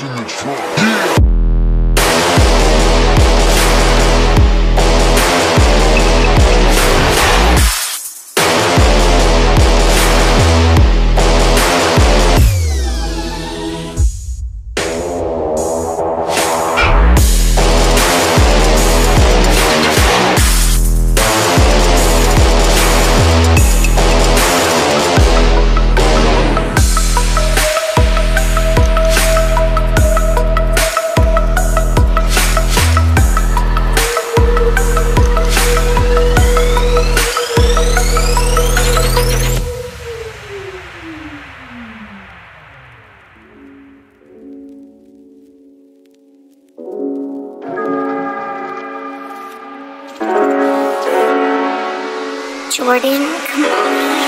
in the truck. Jordan Kamani.